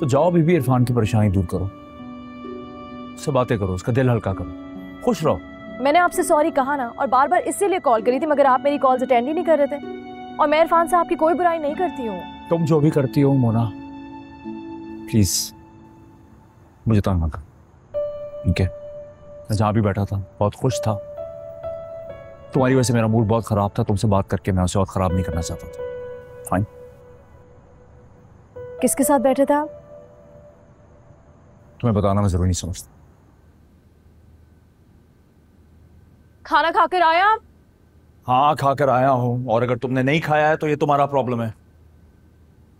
तो जाओ अभी भी इरफान की परेशानी दूर करो। उससे बातें करो उसका दिल हल्का करो। खुश रहो। मैंने आपसे सॉरी कहा ना और बार बार इसीलिए कॉल करी थी मगर आप मेरी कॉल्स अटेंड ही नहीं कर रहे थे। और मैं इरफान साहब की कोई बुराई नहीं करती हूँ। तुम जो भी करती हो मोना प्लीज़ मुझे तंग मत ठीक है? मैं जहाँ भी बैठा था बहुत खुश था। तुम्हारी वजह से मेरा मूड बहुत ख़राब था तुमसे बात करके मैं उसे और ख़राब नहीं करना चाहता था। फाइन किसके साथ बैठे थे आप? तुम्हें बताना मैं ज़रूरी नहीं समझता खाना खाकर आया आप हाँ खाकर आया हूँ और अगर तुमने नहीं खाया है तो ये तुम्हारा प्रॉब्लम है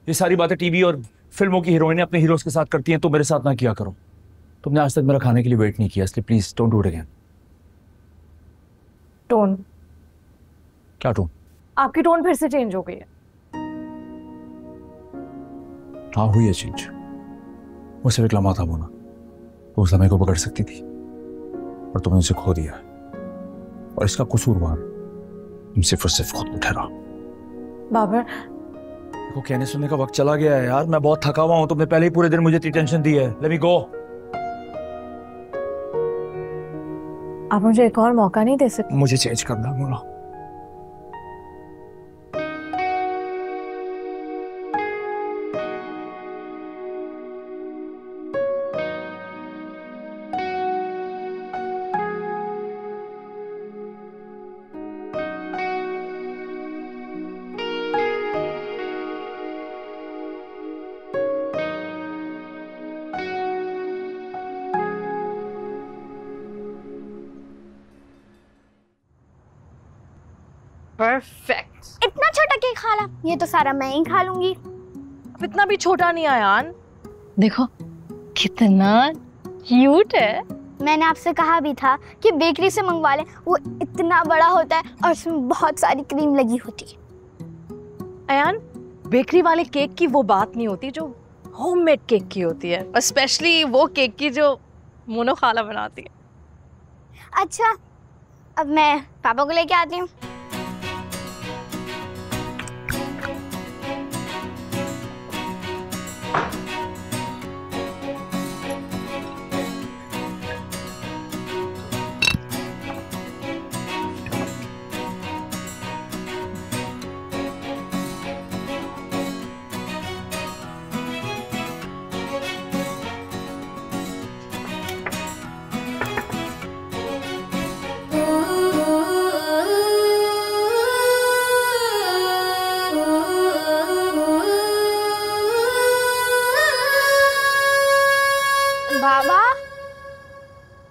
ये सारी बातें टीवी और फ़िल्मों की हीरोइनें अपने हीरोज के साथ करती हैं तो मेरे साथ ना किया करो तुमने आज तक मेरा खाने के लिए वेट नहीं किया इसलिए please don't do it again tone क्या टोन आपकी टोन फिर से चेंज हो गई है हाँ हुई है चेंज वो सिर्फ़ एक लम्हा था मोना। वो उस समय को पकड़ सकती थी। और तुमने उसे खो दिया। और इसका कसूरवार तुम सिर्फ़ और सिर्फ़ खुद को ठहरा बाबर। को कहने सुनने का वक्त चला गया है यार। मैं बहुत थका हुआ हूँ। तुमने पहले ही पूरे दिन मुझे इतनी टेंशन दी है। लेट मी गो आप मुझे एक और मौका नहीं दे सकते। मुझे चेंज करना मोना। परफेक्ट इतना छोटा केक खा ला ये तो सारा मैं ही खा लूँगी। अब इतना भी छोटा नहीं आयान देखो कितना क्यूट है। मैंने आपसे कहा भी था कि बेकरी से मंगवा लें वो इतना बड़ा होता है और उसमें बहुत सारी क्रीम लगी होती है। अयान बेकरी वाले केक की वो बात नहीं होती जो होममेड केक की होती है और स्पेशली वो केक की जो मोनो खाला बनाती है। अच्छा अब मैं पापा को लेके आती हूँ।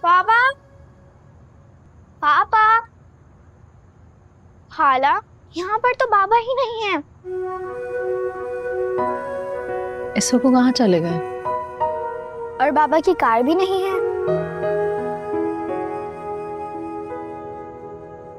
पापा पापा? खाला यहाँ पर तो बाबा ही नहीं है। इसको कहाँ चले गए? और बाबा की कार भी नहीं है।